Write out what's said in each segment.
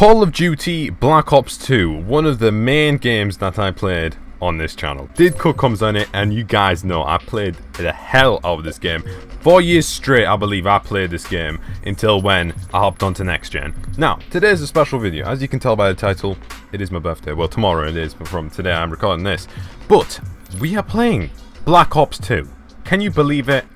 Call of Duty Black Ops 2, one of the main games that I played on this channel. Did Cook comes on it, and you guys know I played the hell out of this game. Four years straight, I believe I played this game until when I hopped onto next gen. Now, today's a special video. As you can tell by the title, it is my birthday. Well, tomorrow it is, but from today I'm recording this. But we are playing Black Ops 2. Can you believe it?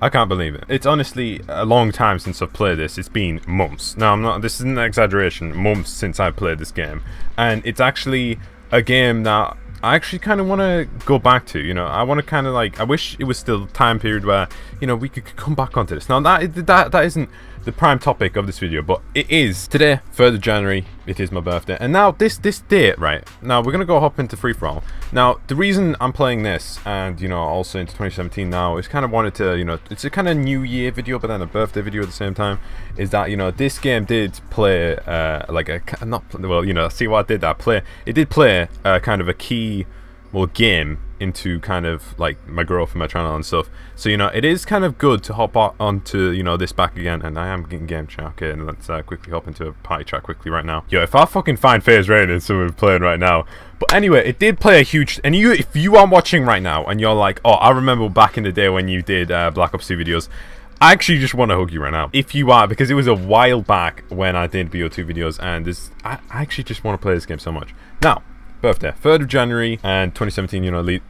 I can't believe it. It's honestly a long time since I've played this. It's been months. Now, I'm not. This isn't an exaggeration. Months since I played this game, and it's actually a game that I actually kind of want to go back to, you know, I want to kind of like, I wish it was still time period where, you know, we could come back onto this. Now, that, that, that isn't the prime topic of this video, but it is today, 3rd of January, it is my birthday. And now, this, this date, right, now we're going to go hop into free-for-all. Now, the reason I'm playing this, and, you know, also into 2017 now, is kind of wanted to, you know, it's a kind of new year video, but then a birthday video at the same time, is that, you know, this game did play, uh, like a, not, well, you know, see what I did that, play, it did play uh, kind of a key well game into kind of like my growth and my channel and stuff. So you know it is kind of good to hop on, onto you know this back again. And I am getting game chat. Okay and let's uh, quickly hop into a party chat quickly right now. Yo if I fucking find FaZe Rain someone playing right now. But anyway it did play a huge and you if you are watching right now and you're like oh I remember back in the day when you did uh, Black Ops 2 videos I actually just want to hug you right now. If you are, because it was a while back when I did BO2 videos, and this, I, I actually just want to play this game so much. Now, birthday. 3rd of January and 2017, you know.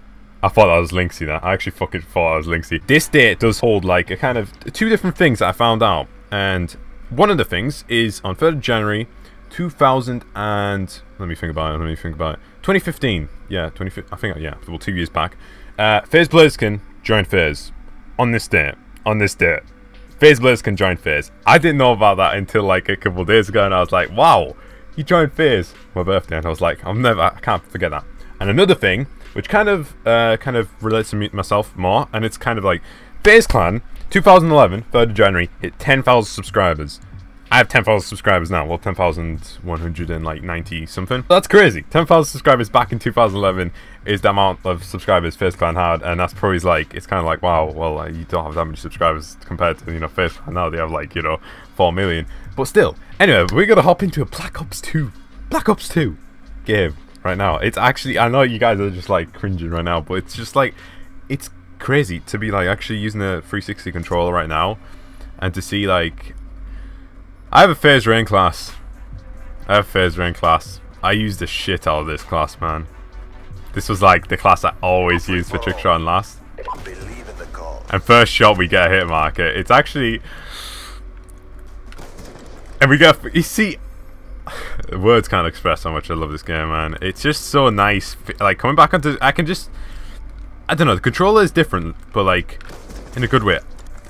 I thought that was Linksy that. I actually fucking thought that was Linksy. This date does hold like a kind of two different things that I found out. And one of the things is on 3rd of January 2000 and let me think about it. Let me think about it. 2015. Yeah, 20 I think yeah, well two years back. Uh FaZe Blaziken joined FaZe on this date. On this date. FaZe Blaziken joined FaZe. I didn't know about that until like a couple days ago and I was like, wow, he joined FaZe my birthday, and I was like, I'm never, I can't forget that. And another thing, which kind of, uh, kind of relates to me myself more, and it's kind of like, FaZe Clan, 2011, 3rd of January, hit 10,000 subscribers. I have 10,000 subscribers now. Well, 10,190 something. That's crazy. 10,000 subscribers back in 2011 is the amount of subscribers FaZe Clan had, and that's probably like, it's kind of like, wow, well, uh, you don't have that many subscribers compared to, you know, FaZe Clan now. They have like, you know, 4 million. But still, anyway, we're gonna hop into a Black Ops 2, Black Ops 2 game right now. It's actually, I know you guys are just like cringing right now, but it's just like, it's crazy to be like actually using a 360 controller right now, and to see like, I have a FaZe Rain class. I have FaZe Rain class. I used the shit out of this class, man. This was like the class I always used for trick shot and last. And first shot we get a hit marker. It's actually and we got, you see, words can't express how much I love this game, man. It's just so nice. Like, coming back onto, I can just, I don't know, the controller is different, but like, in a good way.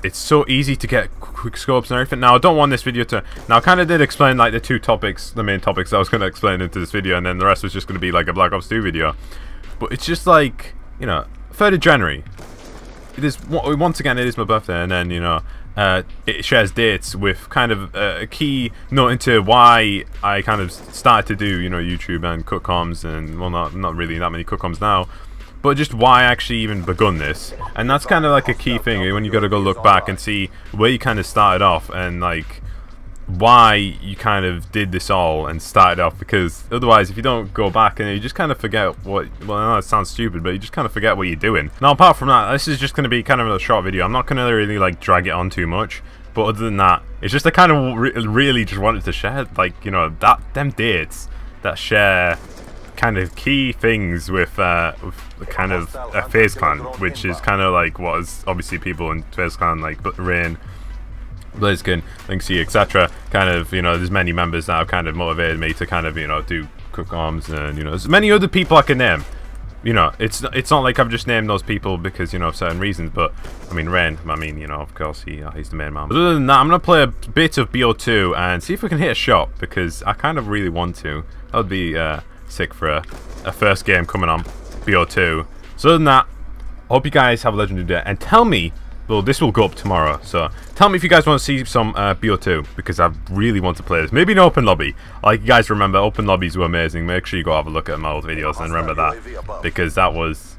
It's so easy to get quick scopes and everything. Now, I don't want this video to, now I kind of did explain like the two topics, the main topics I was going to explain into this video, and then the rest was just going to be like a Black Ops 2 video. But it's just like, you know, 3rd of January. It is, once again, it is my birthday, and then, you know, uh, it shares dates with kind of a key note into why I kind of started to do, you know, YouTube and cook comms and, well, not, not really that many cook comms now, but just why I actually even begun this. And that's kind of like a key thing eh, when you got to go look back and see where you kind of started off and, like, why you kind of did this all and started off. Because otherwise if you don't go back and you just kind of forget what well I know it sounds stupid but you just kind of forget what you're doing. Now apart from that this is just going to be kind of a short video. I'm not going to really like drag it on too much. But other than that it's just I kind of re really just wanted to share like you know that them dates that share kind of key things with, uh, with kind of a FaZe clan which is kind of like what is obviously people in FaZe clan like Rain Blaziken, Linksy, etc. Kind of, you know, there's many members that have kind of motivated me to kind of, you know, do cook arms and, you know, there's many other people I can name. You know, it's it's not like I've just named those people because, you know, of certain reasons, but, I mean, Ren, I mean, you know, of course, he uh, he's the main man. But other than that, I'm going to play a bit of BO2 and see if we can hit a shot, because I kind of really want to. That would be uh, sick for a, a first game coming on BO2. So other than that, hope you guys have a legendary day, and tell me well, this will go up tomorrow, so tell me if you guys want to see some uh, BO2, because I really want to play this. Maybe an open lobby. Like, you guys remember, open lobbies were amazing. Make sure you go have a look at my old videos and remember that, because that was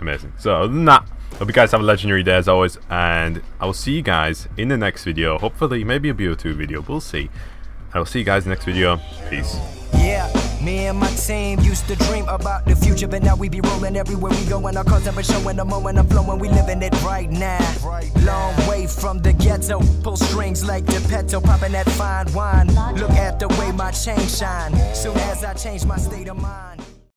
amazing. So, other than that, hope you guys have a legendary day as always, and I will see you guys in the next video. Hopefully, maybe a BO2 video. We'll see. I will see you guys in the next video. Peace. Me and my team used to dream about the future, but now we be rolling everywhere we go, and our cars never showing the moment of flowing. We living it right now. Long way from the ghetto, pull strings like the popping that fine wine. Look at the way my chain shine. Soon as I change my state of mind.